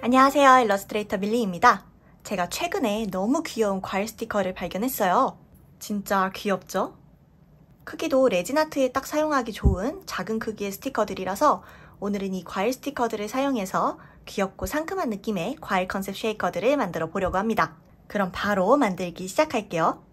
안녕하세요. 일러스트레이터 밀리입니다. 제가 최근에 너무 귀여운 과일 스티커를 발견했어요. 진짜 귀엽죠? 크기도 레진아트에 딱 사용하기 좋은 작은 크기의 스티커들이라서 오늘은 이 과일 스티커들을 사용해서 귀엽고 상큼한 느낌의 과일 컨셉 쉐이커들을 만들어 보려고 합니다. 그럼 바로 만들기 시작할게요.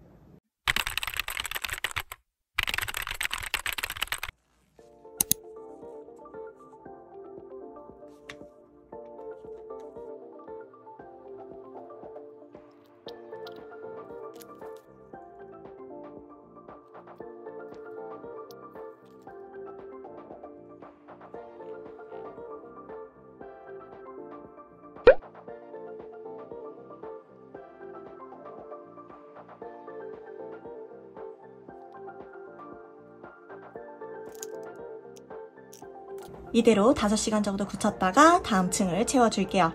이대로 5시간 정도 굳혔다가 다음 층을 채워줄게요.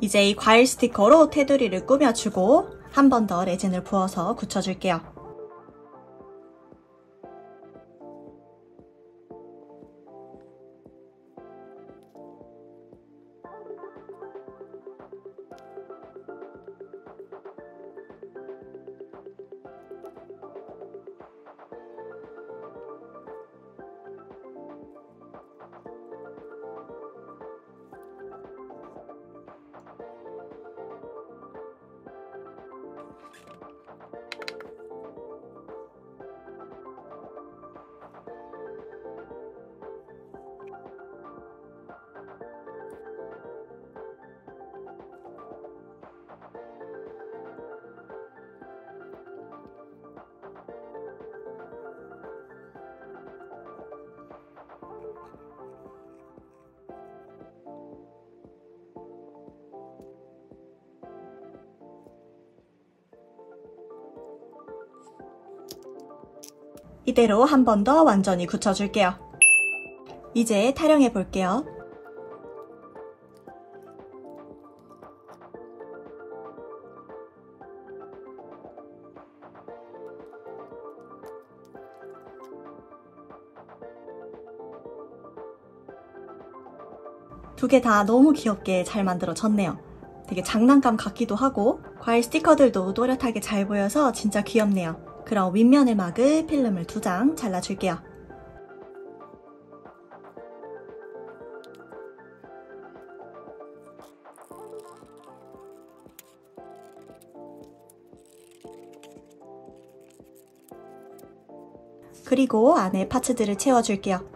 이제 이 과일 스티커로 테두리를 꾸며주고 한 번 더 레진을 부어서 굳혀줄게요. 이대로 한 번 더 완전히 굳혀줄게요. 이제 타령해 볼게요. 두 개 다 너무 귀엽게 잘 만들어졌네요. 되게 장난감 같기도 하고 과일 스티커들도 또렷하게 잘 보여서 진짜 귀엽네요. 그럼 윗면을 막을 필름을 두 장 잘라줄게요. 그리고 안에 파츠들을 채워줄게요.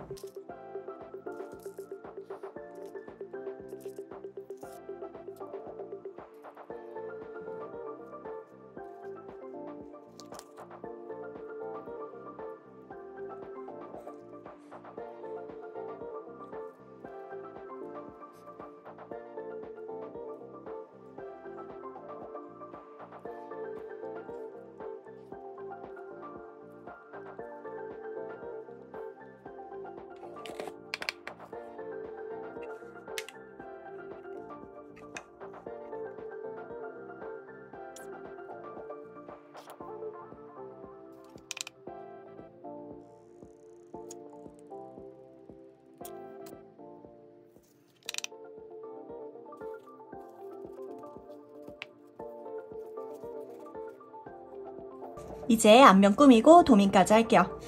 이제 앞면 꾸미고 도민까지 할게요.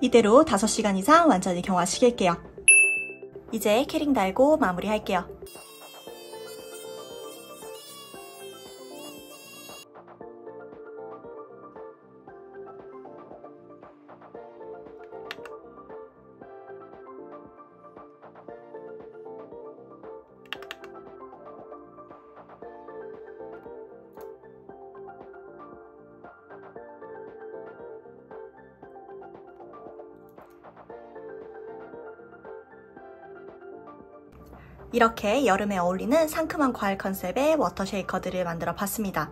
이대로 5시간 이상 완전히 경화시킬게요. 이제 캐링 달고 마무리할게요. 이렇게 여름에 어울리는 상큼한 과일 컨셉의 워터 쉐이커들을 만들어 봤습니다.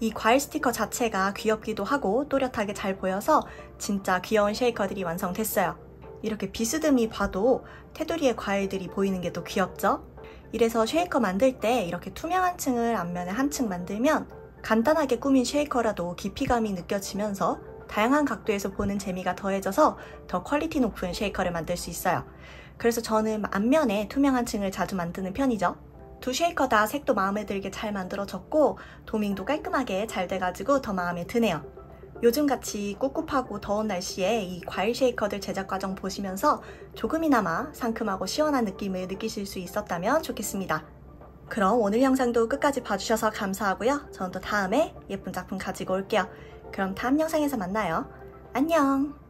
이 과일 스티커 자체가 귀엽기도 하고 또렷하게 잘 보여서 진짜 귀여운 쉐이커들이 완성됐어요. 이렇게 비스듬히 봐도 테두리의 과일들이 보이는 게 또 귀엽죠? 이래서 쉐이커 만들 때 이렇게 투명한 층을 앞면에 한 층 만들면 간단하게 꾸민 쉐이커라도 깊이감이 느껴지면서 다양한 각도에서 보는 재미가 더해져서 더 퀄리티 높은 쉐이커를 만들 수 있어요. 그래서 저는 앞면에 투명한 층을 자주 만드는 편이죠. 두 쉐이커 다 색도 마음에 들게 잘 만들어졌고 도밍도 깔끔하게 잘 돼가지고 더 마음에 드네요. 요즘같이 꿉꿉하고 더운 날씨에 이 과일 쉐이커들 제작 과정 보시면서 조금이나마 상큼하고 시원한 느낌을 느끼실 수 있었다면 좋겠습니다. 그럼 오늘 영상도 끝까지 봐주셔서 감사하고요. 저는 또 다음에 예쁜 작품 가지고 올게요. 그럼 다음 영상에서 만나요. 안녕!